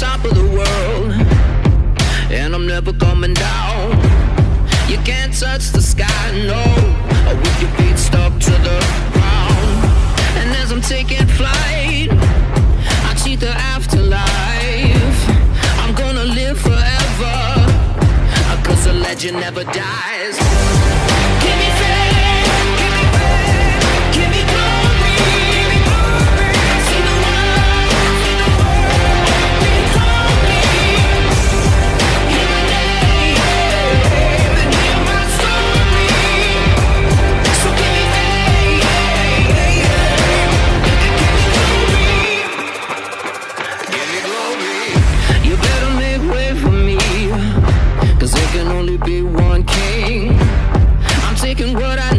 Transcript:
top of the world, and I'm never coming down. You can't touch the sky, no, with your feet stuck to the ground. And as I'm taking flight, I cheat the afterlife. I'm gonna live forever, cause a legend never dies. only be one king. I'm taking what I